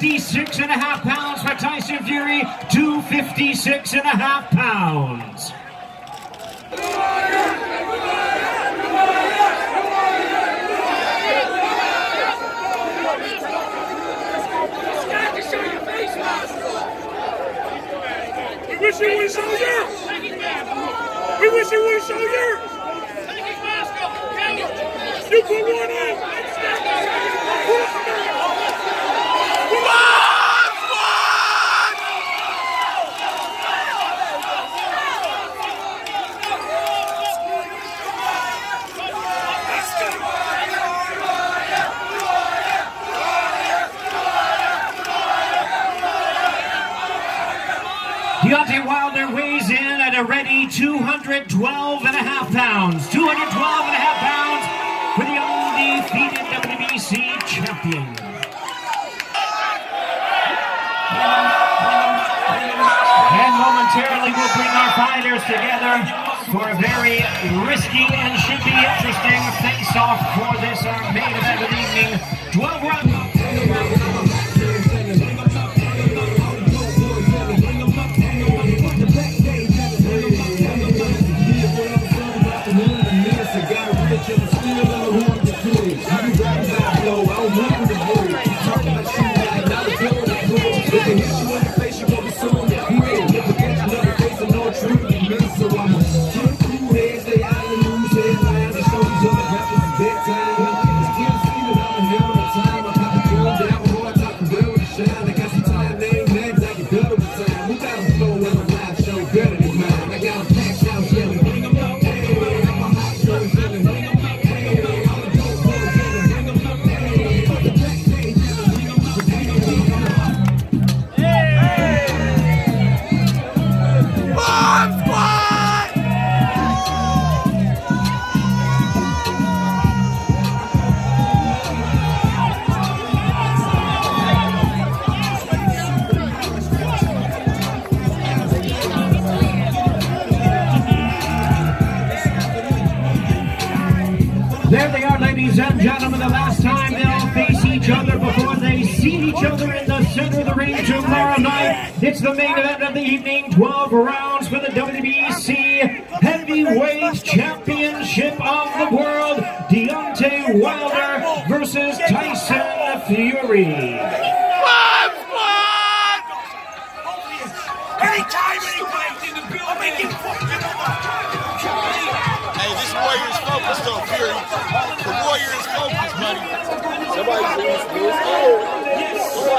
256 and a half pounds for Tyson Fury, 256 and a half pounds. We wish you would yours. We wish you would show yours. You put one on. Deontay Wilder weighs in at a ready 212 and a half pounds. 212 and a half pounds for the undefeated WBC champion. And momentarily we'll bring our fighters together for a very risky and should be interesting face-off for this our main event of the evening. again, we can still know There they are, ladies and gentlemen. The last time they'll face each other before they see each other in the center of the ring tomorrow night. It's the main event of the evening. 12 rounds for the WBC Heavyweight Championship of the World. Deontay Wilder versus Tyson Fury. Anytime, Warriors focused on Fury. The Warriors focused, buddy. Somebody's doing this. Oh.